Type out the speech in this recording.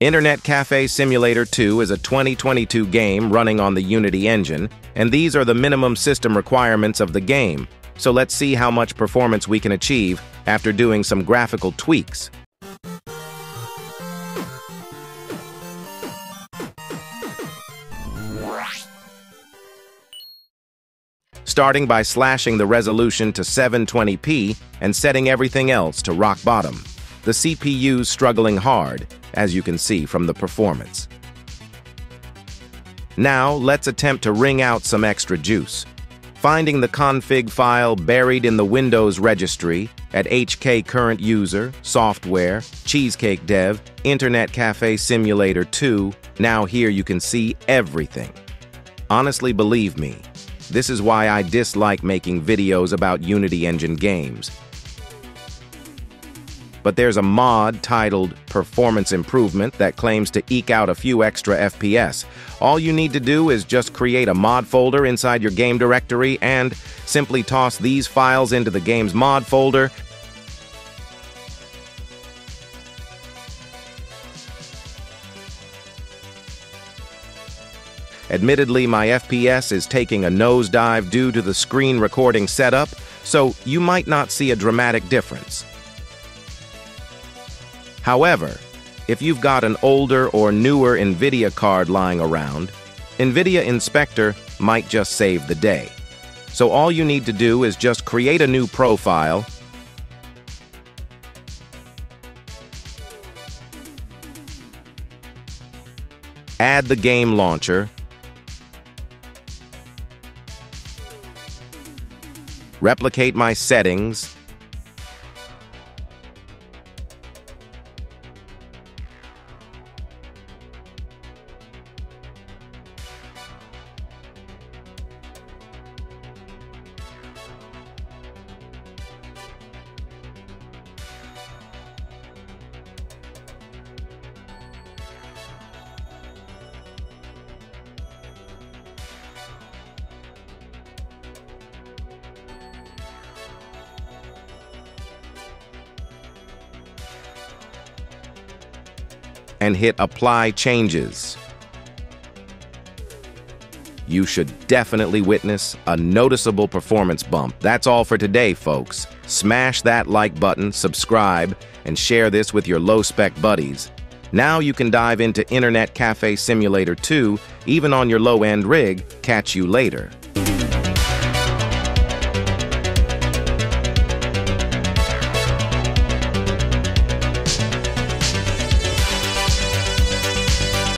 Internet Cafe Simulator 2 is a 2022 game running on the Unity engine, and these are the minimum system requirements of the game. So let's see how much performance we can achieve after doing some graphical tweaks. Starting by slashing the resolution to 720p and setting everything else to rock bottom. The CPU's struggling hard, as you can see from the performance. Now, let's attempt to wring out some extra juice. Finding the config file buried in the Windows registry at HK Current User, Software, Cheesecake Dev, Internet Cafe Simulator 2, now here you can see everything. Honestly, believe me, this is why I dislike making videos about Unity Engine games but there's a mod titled Performance Improvement that claims to eke out a few extra FPS. All you need to do is just create a mod folder inside your game directory and simply toss these files into the game's mod folder Admittedly, my FPS is taking a nosedive due to the screen recording setup, so you might not see a dramatic difference. However, if you've got an older or newer NVIDIA card lying around, NVIDIA Inspector might just save the day. So all you need to do is just create a new profile, add the game launcher, replicate my settings, and hit Apply Changes. You should definitely witness a noticeable performance bump. That's all for today, folks. Smash that like button, subscribe, and share this with your low-spec buddies. Now you can dive into Internet Cafe Simulator 2, even on your low-end rig. Catch you later.